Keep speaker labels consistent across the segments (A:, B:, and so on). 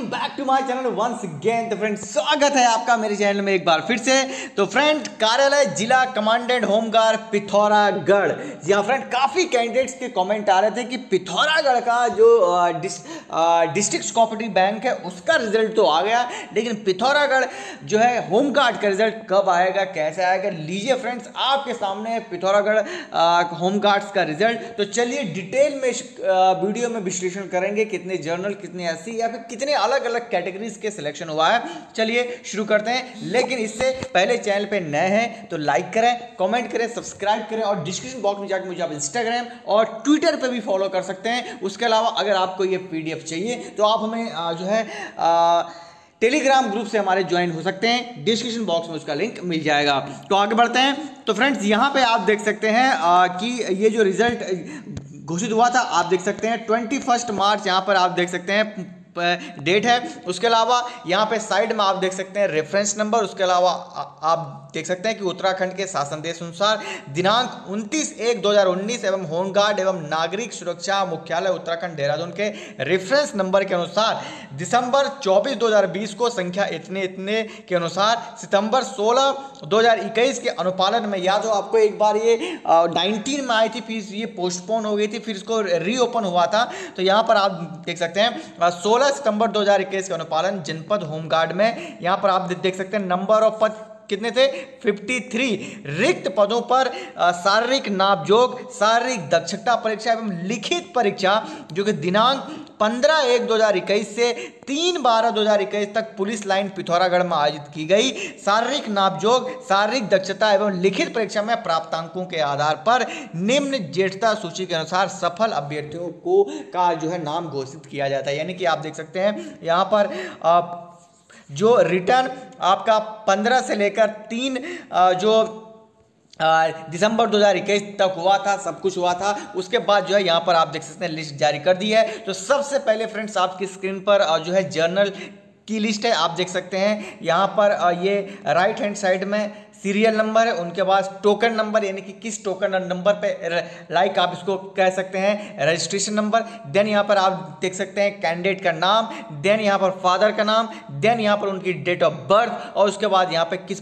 A: Welcome back to my channel once again तो friend स्वागत है आपका मेरे चैनल में एक बार फिर से। तो फ्रेंड कार्यालय जिला कमांडेंट होमगार्ड पिथौरागढ़। जी हाँ फ्रेंड काफ़ी कैंडिडेट्स के कमेंट आ रहे थे कि पिथौरागढ़ का जो डिस्ट्रिक्ट कोऑपरेटिव बैंक है, उसका रिज़ल्ट तो आ गया। लेकिन पिथौरागढ़ जो है, होमगार्ड का रिज़ल्ट कब आएगा, कैसे आएगा, लीजिए फ्रेंड्स आपके सामने पिथौरागढ़ होमगार्ड्स का रिज़ल्ट तो चलिए डिटेल में वीडियो में विश्लेषण करेंगे, कितने जर्नल कितने एस या फिर कितने अलग अलग कैटेगरीज के सिलेक्शन हुआ है। चलिए शुरू करते हैं। लेकिन इससे पहले चैनल पे नए हैं तो लाइक करें कमेंट करें सब्सक्राइब करें और डिस्क्रिप्शन बॉक्स में जाकर मुझे आप इंस्टाग्राम और ट्विटर पे भी फॉलो कर सकते हैं। उसके अलावा अगर आपको ये पीडीएफ चाहिए तो आप हमें जो है टेलीग्राम ग्रुप से हमारे ज्वाइन हो सकते हैं। डिस्क्रिप्शन बॉक्स में उसका लिंक मिल जाएगा। तो आगे बढ़ते हैं। तो फ्रेंड्स यहाँ पे आप देख सकते हैं कि ये जो रिज़ल्ट घोषित हुआ था, आप देख सकते हैं। ट्वेंटी फ़र्स्ट मार्च यहाँ पर आप देख सकते हैं। डेट है। उसके अलावा यहाँ पे साइड में आप देख सकते हैं रेफरेंस नंबर उसके अलावा आप देख सकते हैं कि उत्तराखंड के शासन देश अनुसार दिनांक 29 एक 2019 एवं होमगार्ड एवं नागरिक सुरक्षा मुख्यालय उत्तराखंड देहरादून के रेफरेंस नंबर के अनुसार दिसंबर 24 2020 को संख्या इतने इतने के अनुसार सितंबर 16 2021 के अनुपालन में, याद हो आपको एक बार ये नाइनटीन में आई थी, फिर ये पोस्टपोन हो गई थी, फिर इसको रीओपन हुआ था। तो यहाँ पर आप देख सकते हैं सोलह सितंबर दो हज़ार इक्कीस के अनुपालन जनपद होमगार्ड में। यहाँ पर आप देख सकते हैं नंबर ऑफ़ पद कितने थे? 53 रिक्त पदों पर शारीरिक नापजोग, शारीरिक दक्षता परीक्षा एवं लिखित परीक्षा, जो कि दिनांक 15 एक 2021 से तीन बारह 2021 तक पुलिस लाइन पिथौरागढ़ में आयोजित की गई। शारीरिक नापजोग, शारीरिक दक्षता एवं लिखित परीक्षा में प्राप्त अंकों के आधार पर निम्न ज्येष्ठता सूची के अनुसार सफल अभ्यर्थियों को का जो है नाम घोषित किया जाता है। यानी कि आप देख सकते हैं, यहाँ पर आप जो रिटर्न आपका पंद्रह से लेकर तीन जो दिसंबर 2021 तक हुआ था, सब कुछ हुआ था। उसके बाद जो है, यहाँ पर आप देख सकते हैं लिस्ट जारी कर दी है। तो सबसे पहले फ्रेंड्स आपकी स्क्रीन पर जो है जर्नल की लिस्ट है, आप देख सकते हैं। यहाँ पर ये राइट हैंड साइड में सीरियल नंबर है, उनके पास टोकन नंबर यानी कि किस टोकन नंबर पे लाइक आप इसको कह सकते हैं रजिस्ट्रेशन नंबर देन यहाँ पर आप देख सकते हैं कैंडिडेट का नाम देन यहाँ पर फादर का नाम देन यहाँ पर उनकी डेट ऑफ़ बर्थ और उसके बाद यहाँ पे किस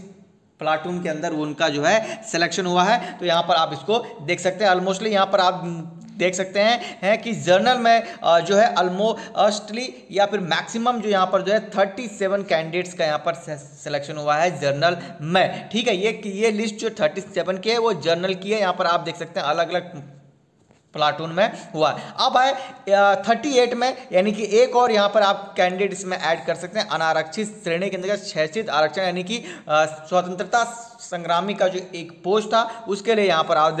A: प्लाटून के अंदर उनका जो है सिलेक्शन हुआ है। तो यहाँ पर आप इसको देख सकते हैं। ऑलमोस्टली यहाँ पर आप देख सकते हैं, है कि जर्नल में जो है अलमोस्टली या फिर मैक्सिमम जो यहाँ पर जो है थर्टी सेवन कैंडिडेट्स का यहाँ पर सिलेक्शन हुआ है जर्नल में। ठीक है, ये ये लिस्ट जो थर्टी सेवन की है, वो जर्नल की है। यहाँ पर आप देख सकते हैं अलग अलग प्लाटून में हुआ अब है थर्टी एट में, यानी कि एक और यहाँ पर आप कैंडिडेट इसमें ऐड कर सकते हैं, अनारक्षित श्रेणी के अंतर्गत शैक्षित आरक्षण, यानी कि स्वतंत्रता संग्रामी का जो एक पोस्ट था, उसके लिए यहाँ पर आप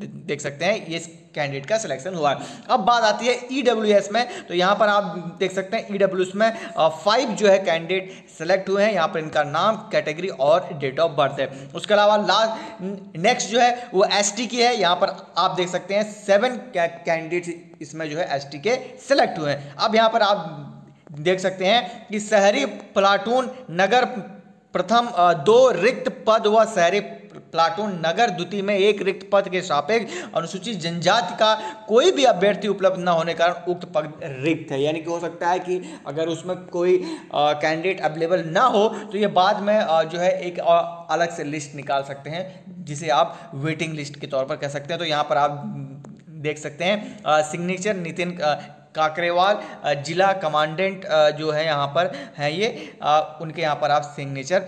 A: देख सकते हैं, ये कैंडिडेट का सिलेक्शन हुआ। है अब बात आती है ई e में तो यहाँ पर आप देख सकते हैं ई e में फाइव जो है कैंडिडेट सेलेक्ट हुए हैं। यहाँ पर इनका नाम कैटेगरी और डेट ऑफ़ बर्थ है। उसके अलावा लास्ट नेक्स्ट जो है, वो एसटी की है। यहाँ पर आप देख सकते हैं सेवन कैंडिडेट इसमें जो है एसटी के सिलेक्ट हुए हैं। अब यहाँ पर आप देख सकते हैं कि शहरी प्लाटून नगर प्रथम दो रिक्त पद व शहरी प्लाटून नगर द्वितीय में एक रिक्त पद के सापेक्ष अनुसूचित जनजाति का कोई भी अभ्यर्थी उपलब्ध न होने कारण उक्त पद रिक्त है। यानी कि हो सकता है कि अगर उसमें कोई कैंडिडेट अवेलेबल ना हो तो ये बाद में आ, जो है एक आ, अलग से लिस्ट निकाल सकते हैं जिसे आप वेटिंग लिस्ट के तौर पर कह सकते हैं। तो यहाँ पर आप देख सकते हैं सिग्नेचर नितिन काकरेवाल जिला कमांडेंट जो है यहाँ पर हैं ये उनके यहाँ पर आप सिग्नेचर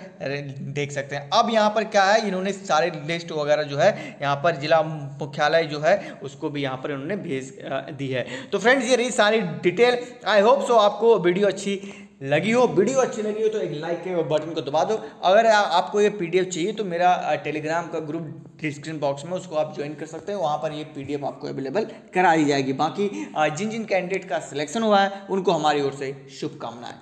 A: देख सकते हैं। अब यहाँ पर क्या है, इन्होंने सारे लिस्ट वगैरह जो है, यहाँ पर जिला मुख्यालय जो है, उसको भी यहाँ पर इन्होंने भेज दी है। तो फ्रेंड्स, ये रही सारी डिटेल। आई होप सो आपको वीडियो अच्छी लगी हो वीडियो अच्छी लगी हो तो एक लाइक के बटन को दबा दो। अगर आ, आपको ये पीडीएफ चाहिए तो मेरा टेलीग्राम का ग्रुप डिस्क्रिप्शन बॉक्स में उसको आप ज्वाइन कर सकते हैं। वहाँ पर ये पीडीएफ आपको अवेलेबल करा दी जाएगी। बाकी जिन जिन कैंडिडेट का सिलेक्शन हुआ है उनको हमारी ओर से शुभकामनाएँ।